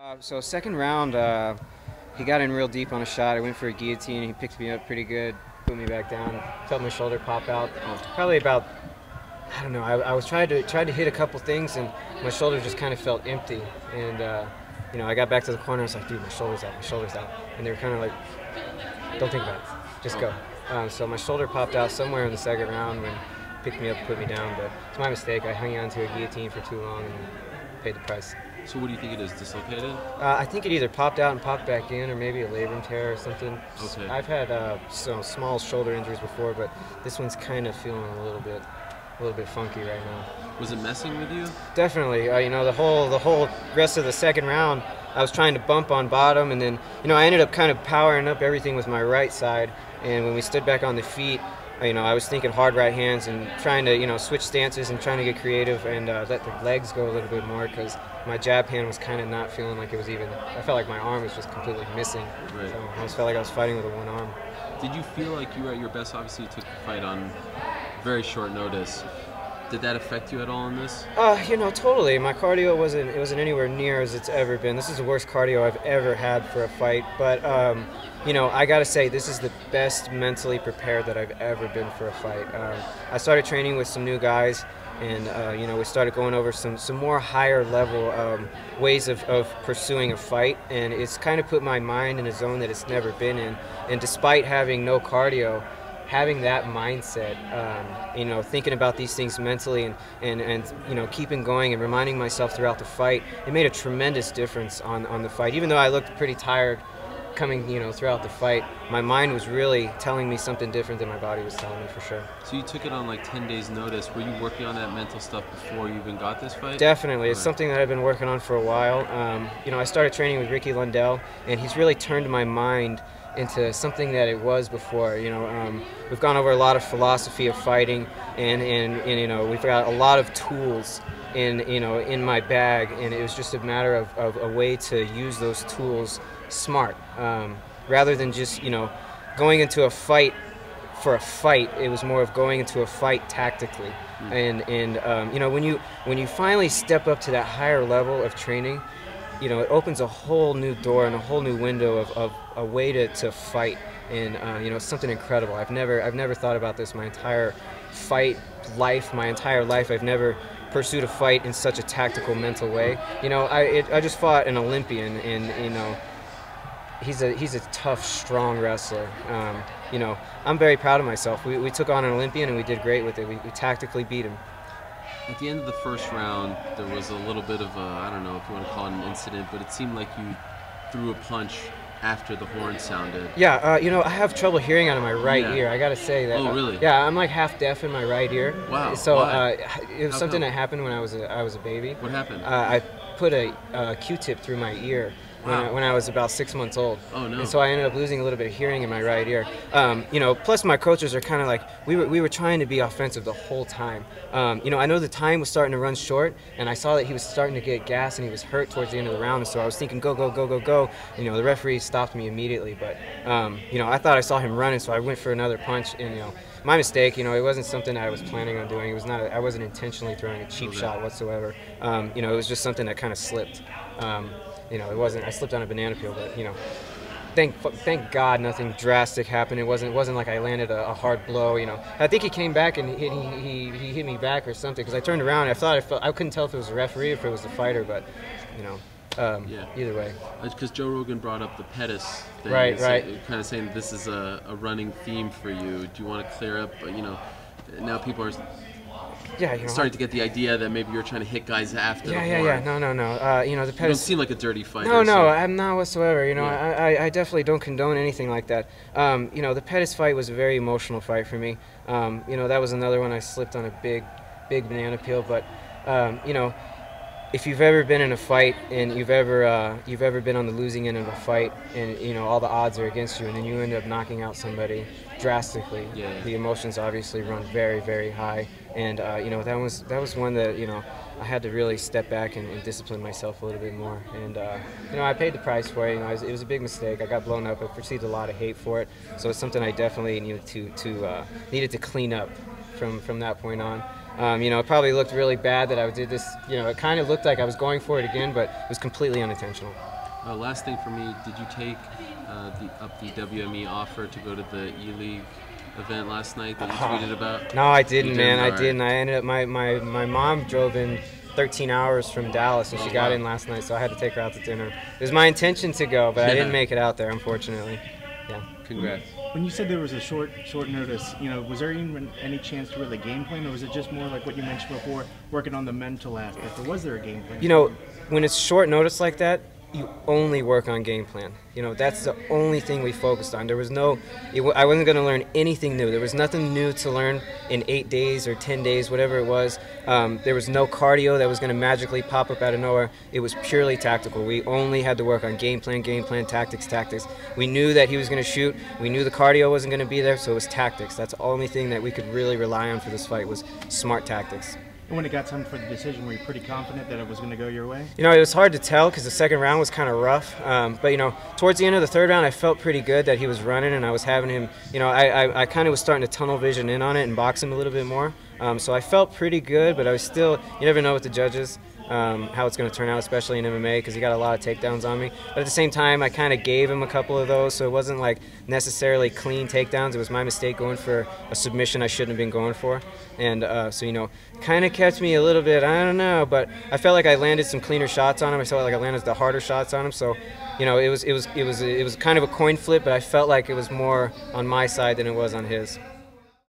Uh, so second round, uh, he got in real deep on a shot. I went for a guillotine. He picked me up pretty good, put me back down. Felt my shoulder pop out. Probably about, I don't know. I, I was trying to trying to hit a couple things, and my shoulder just kind of felt empty. And uh, you know, I got back to the corner. I was like, dude, my shoulder's out. My shoulder's out. And they were kind of like, don't think about it. Just go. Um, so my shoulder popped out somewhere in the second round when he picked me up, put me down. But it's my mistake. I hung on to a guillotine for too long and paid the price. So what do you think it is? Dislocated? Uh, I think it either popped out and popped back in, or maybe a labrum tear or something. Okay. I've had uh, some small shoulder injuries before, but this one's kind of feeling a little bit, a little bit funky right now. Was it messing with you? Definitely. Uh, you know, the whole the whole rest of the second round, I was trying to bump on bottom, and then you know I ended up kind of powering up everything with my right side. And when we stood back on the feet, you know, I was thinking hard right hands and trying to you know switch stances and trying to get creative and uh, let the legs go a little bit more because my jab hand was kind of not feeling like it was even. I felt like my arm was just completely missing. Right. So I just felt like I was fighting with a one arm. Did you feel like you were at your best? Obviously, you took the fight on very short notice. Did that affect you at all in this? Uh, you know, totally. My cardio wasn't it wasn't anywhere near as it's ever been. This is the worst cardio I've ever had for a fight. But um, you know, I gotta say this is the best mentally prepared that I've ever been for a fight. Um, I started training with some new guys, and uh, you know, we started going over some some more higher level um, ways of, of pursuing a fight, and it's kind of put my mind in a zone that it's never been in. And despite having no cardio having that mindset, um, you know, thinking about these things mentally and, and, and, you know, keeping going and reminding myself throughout the fight, it made a tremendous difference on, on the fight. Even though I looked pretty tired coming, you know, throughout the fight, my mind was really telling me something different than my body was telling me for sure. So you took it on like 10 days notice. Were you working on that mental stuff before you even got this fight? Definitely. It's something that I've been working on for a while. Um, you know, I started training with Ricky Lundell, and he's really turned my mind into something that it was before. You know, um, we've gone over a lot of philosophy of fighting, and, and, and you know, we've got a lot of tools in you know in my bag, and it was just a matter of, of a way to use those tools smart, um, rather than just you know going into a fight for a fight. It was more of going into a fight tactically, and and um, you know when you when you finally step up to that higher level of training, you know it opens a whole new door and a whole new window of, of a way to, to fight, and uh, you know something incredible. I've never I've never thought about this my entire fight life, my entire life. I've never pursued a fight in such a tactical mental way. You know I it, I just fought an Olympian, and you know he's a he's a tough, strong wrestler. Um, you know, I'm very proud of myself. We, we took on an Olympian and we did great with it. We, we tactically beat him. At the end of the first round, there was a little bit of a, I don't know if you want to call it an incident, but it seemed like you threw a punch after the horn sounded. Yeah, uh, you know, I have trouble hearing out of my right Yeah. ear. I gotta say that. Oh, uh, really? yeah, I'm like half deaf in my right ear. Wow, So? Uh, it was How something come? that happened when I was a, I was a baby. What happened? Uh, I put a uh, Q-tip through my ear when, I, when I was about six months old. Oh, no. And so I ended up losing a little bit of hearing in my right ear. Um, you know, plus my coaches are kind of like we were we were trying to be offensive the whole time. Um, you know, I know the time was starting to run short, and I saw that he was starting to get gas and he was hurt towards the end of the round. And so I was thinking, go go go go go. You know, the referee stopped me immediately, but um, you know, I thought I saw him running, so I went for another punch, and you know. My mistake, you know, it wasn't something I was planning on doing. It was not. I wasn't intentionally throwing a cheap Okay. shot whatsoever. Um, you know, it was just something that kind of slipped. Um, you know, it wasn't. I slipped on a banana peel, but you know, thank thank God nothing drastic happened. It wasn't it wasn't like I landed a, a hard blow. You know, I think he came back and he he, he, he hit me back or something because I turned around. And I thought I felt I couldn't tell if it was the referee or if it was the fighter, but you know, um, Yeah. either way. Because Joe Rogan brought up the Pettis thing. Right, right. Kind of saying this is a, a running theme for you. Do you want to clear up, uh, you know, now people are Yeah, you know. starting to get the idea that maybe you're trying to hit guys after yeah, the yeah, yeah. No, no, no. Uh, you know, the You don't seem like a dirty fighter. No, no, so- I'm not whatsoever. You know, Yeah. I, I, I definitely don't condone anything like that. Um, you know, the Pettis fight was a very emotional fight for me. Um, you know, that was another one I slipped on a big, big banana peel. But, um, you know, if you've ever been in a fight and you've ever uh, you've ever been on the losing end of a fight and you know all the odds are against you and then you end up knocking out somebody drastically, Yeah, the emotions obviously run very very high. And uh, you know that was that was one that you know I had to really step back and, and discipline myself a little bit more. And uh, you know I paid the price for it. You know it was, it was a big mistake. I got blown up. I received a lot of hate for it. So it's something I definitely needed to to uh, needed to clean up from from that point on. Um, you know, it probably looked really bad that I did this. You know, it kind of looked like I was going for it again, but it was completely unintentional. Uh, last thing for me, did you take uh, the, up the WME offer to go to the E League event last night that you tweeted about? No, I didn't, man. I right. didn't. I ended up my, my my mom drove in 13 hours from Dallas, and she got in last night, so I had to take her out to dinner. It was my intention to go, but I didn't make it out there, unfortunately. Yeah. Congrats. When you said there was a short short notice, you know, was there even any chance to really game plan, or was it just more like what you mentioned before, working on the mental aspect, or was there a game plan? You know, when it's short notice like that, you only work on game plan. You know, that's the only thing we focused on. There was no, it, I wasn't going to learn anything new. There was nothing new to learn in eight days or 10 days, whatever it was. Um, there was no cardio that was going to magically pop up out of nowhere. It was purely tactical. We only had to work on game plan, game plan, tactics, tactics. We knew that he was going to shoot. We knew the cardio wasn't going to be there, so it was tactics. That's the only thing that we could really rely on for this fight was smart tactics. And when it got time for the decision, were you pretty confident that it was going to go your way? You know, it was hard to tell because the second round was kind of rough. Um, but you know, towards the end of the third round, I felt pretty good that he was running, and I was having him. You know, I, I, I kind of was starting to tunnel vision in on it and box him a little bit more. Um, so I felt pretty good, but I was still. You never know with the judges. Um, how it's going to turn out, especially in MMA, because he got a lot of takedowns on me. But at the same time, I kind of gave him a couple of those, so it wasn't like necessarily clean takedowns. It was my mistake going for a submission I shouldn't have been going for, and uh, so you know, kind of kept me a little bit. I don't know, but I felt like I landed some cleaner shots on him. I felt like I landed the harder shots on him. So, you know, it was it was it was it was kind of a coin flip, but I felt like it was more on my side than it was on his.